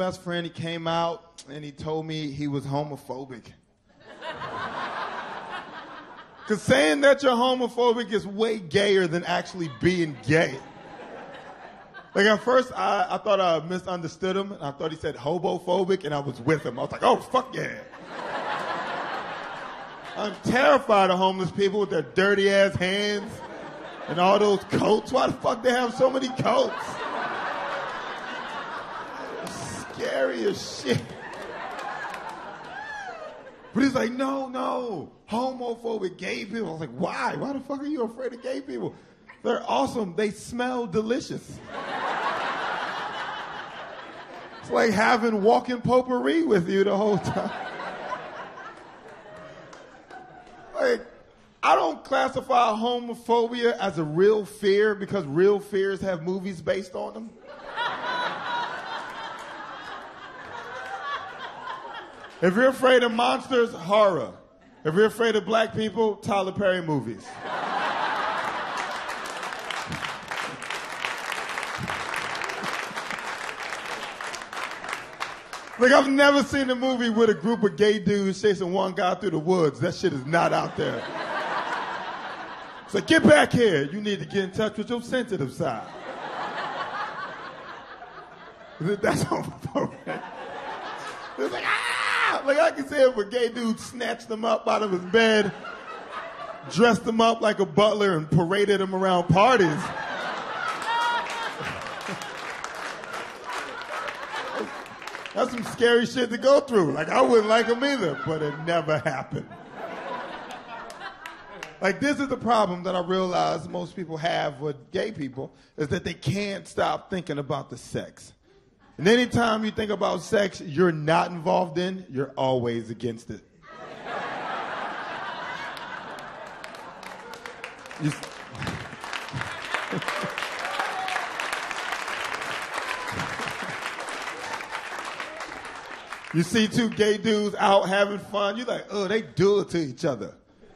best friend. He came out and he told me he was homophobic. Because saying that you're homophobic is way gayer than actually being gay. Like at first, I, I thought I misunderstood him, and I thought he said hobophobic, and I was with him. I was like, oh, fuck yeah. I'm terrified of homeless people with their dirty ass hands and all those coats. Why the fuck they have so many coats? Scary as shit. But he's like, no, no, homophobic gay people. I was like, why? Why the fuck are you afraid of gay people? They're awesome. They smell delicious. it's like having walking potpourri with you the whole time. like, I don't classify homophobia as a real fear because real fears have movies based on them. If you're afraid of monsters, horror. If you're afraid of black people, Tyler Perry movies. Like I've never seen a movie with a group of gay dudes chasing one guy through the woods. That shit is not out there. Like, get back here. You need to get in touch with your sensitive side. That's homophobic. It's like, ah! Like I can see if a gay dude snatched him up out of his bed, dressed him up like a butler, and paraded him around parties. That's some scary shit to go through. Like, I wouldn't like them either, but it never happened. Like, this is the problem that I realize most people have with gay people is that they can't stop thinking about the sex. And anytime you think about sex you're not involved in, you're always against it. You, You see two gay dudes out having fun, you're like, oh, they do it to each other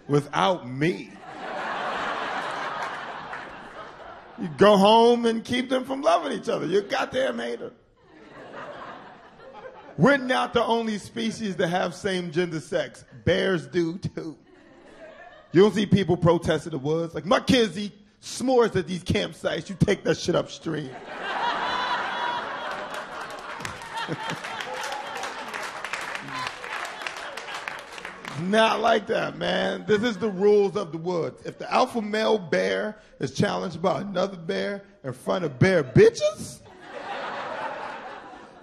without me. you go home and keep them from loving each other. You're goddamn hater. We're not the only species that have same gender sex. Bears do too. You don't see people protest in the woods. Like, my kids eat s'mores at these campsites. You take that shit upstream. Not like that, man. This is the rules of the woods. If the alpha male bear is challenged by another bear in front of bear bitches,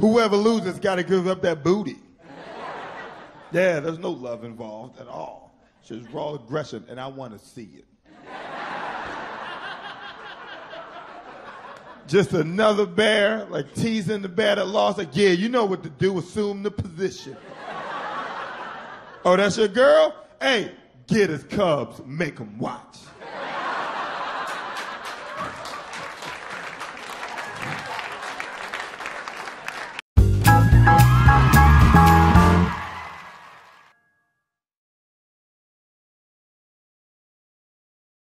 whoever loses got to give up that booty. Yeah, there's no love involved at all. It's just raw aggression, and I want to see it. Just another bear, like teasing the bear that lost. Like, yeah, you know what to do. Assume the position. Oh, that's your girl? Hey, get his cubs, make them watch.